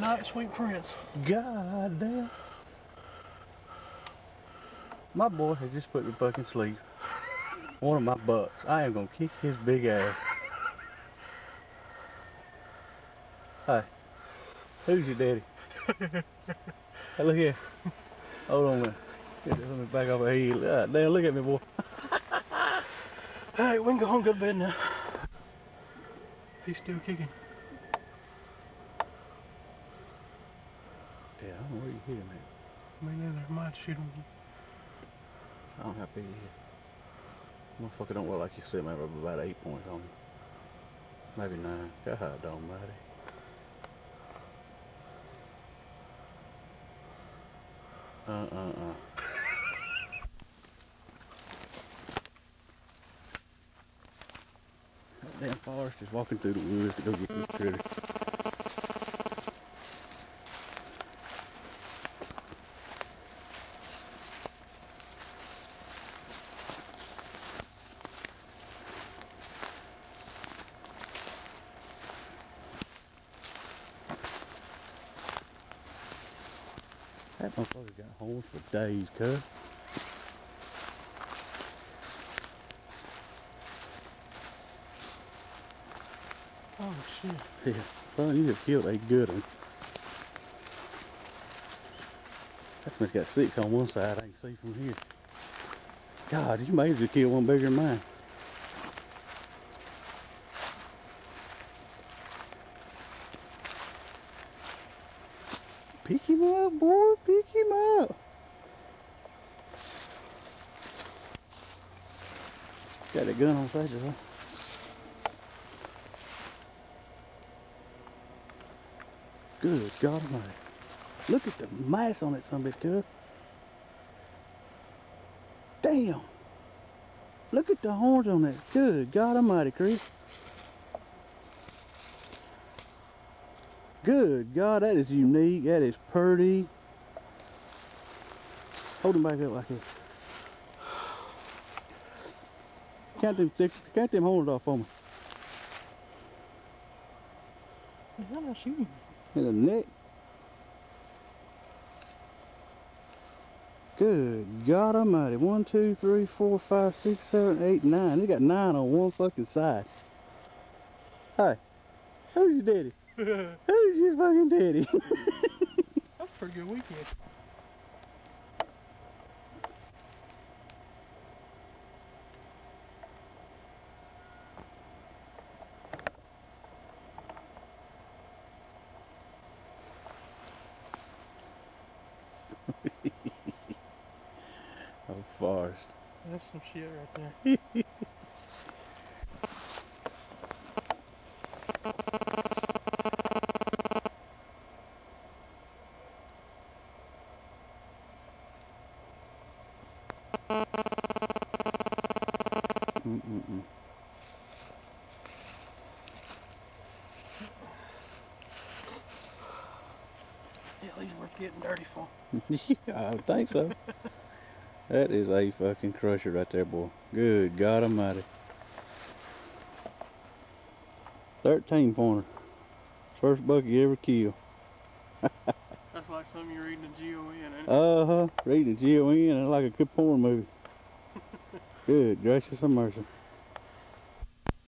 Night, sweet prince. God damn. My boy has just put me fucking sleep. One of my bucks. I am gonna kick his big ass. Hi. Who's your daddy? hey, look here. Hold on a minute. Let me back off here. God damn, look at me, boy. Hey, we can go home, go to bed now. He's still kicking. Yeah, I don't know where you hit him at. Me neither. Might shoot him. I don't have to hit. Motherfucker don't look like you said, maybe about eight points on him. Maybe nine. God almighty. Uh-uh-uh. That damn forest is walking through the woods to go get this critter. That motherfucker got holes for days, cuz. Oh, shit. Yeah, son, you just killed a good one. That's has got six on one side I can see from here. God, you may have killed one bigger than mine. Pick him up, boy. Pick him up. Got a gun on side, huh? Good God Almighty. Look at the mass on a bitch, cuz. Damn. Look at the horns on that. Good God Almighty, Chris. Good God, that is unique. That is pretty. Hold him back up like this. Count them, thick- count them horns off for me. How am I shooting? In the neck. Good God Almighty. One, two, three, four, five, six, seven, eight, nine. They got nine on one fucking side. Hi. Who's your daddy? Who's your fucking daddy? That's a pretty good weekend. oh, Forrest. That's some shit right there. Yeah, worth getting dirty for. I think so. that is a fucking crusher right there, boy. Good God Almighty. 13 pointer. First buck you ever killed. Like something you read in the GON, ain't it? Uh huh. Reading the G-O-N like a good porn movie. Good gracious and mercy.